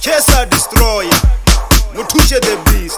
chesa destroyer mutushe the beast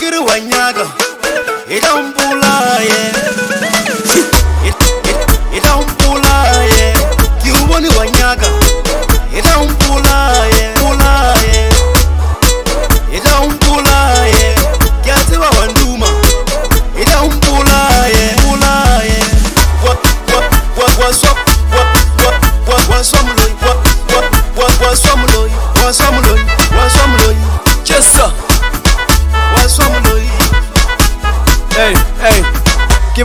girwan yaga idan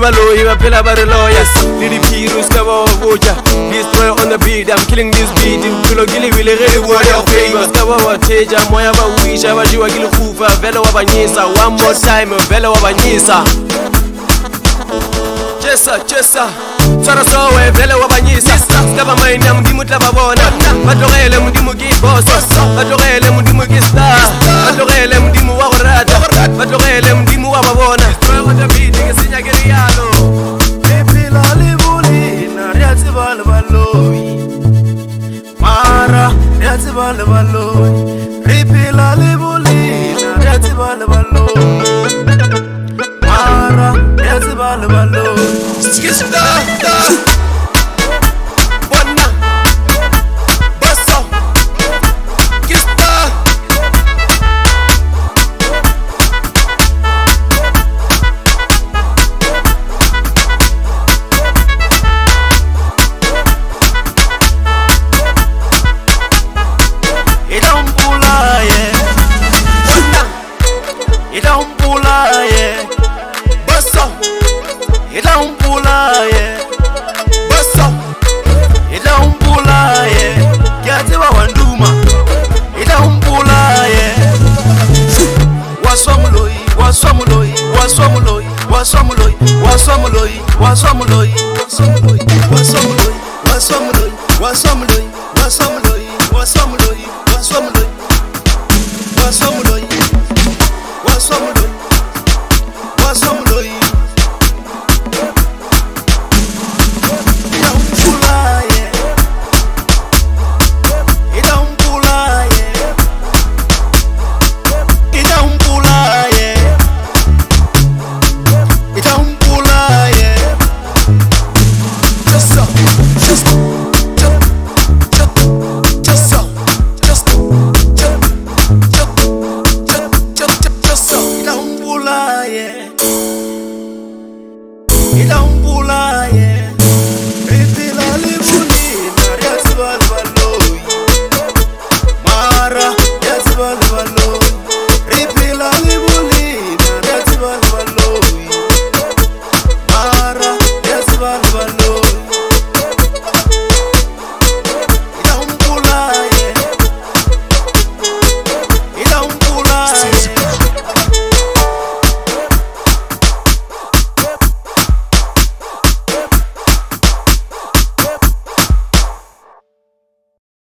baloyi baphela bari loya lidipiruskababoja destroy on the beat i'm killing this beat ipilo kilebile ge lebuaskaba wateja moya ba wiša ba jiwa ke lekgufa velo wa banyisa one more time velo wa banyisa jesa jesa tshwarasowe vele wa banyisa ska ba maina modimo tla ba bona ba tlogele modimo ke boso ba tlogele modimo ke star ba tlogele modimo wa go rata ba tlogele tseba le baloi re phela le bolena re a tseba le baloi ara re a tseba le baloi loyi waso mu loyi waso mu loyi waso mu loyi waso mu loyi waso mu loyi waso mu loyi waso mu loyi waso mu loyi waso mu loyi